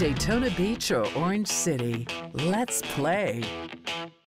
Daytona Beach or Orange City. Let's play.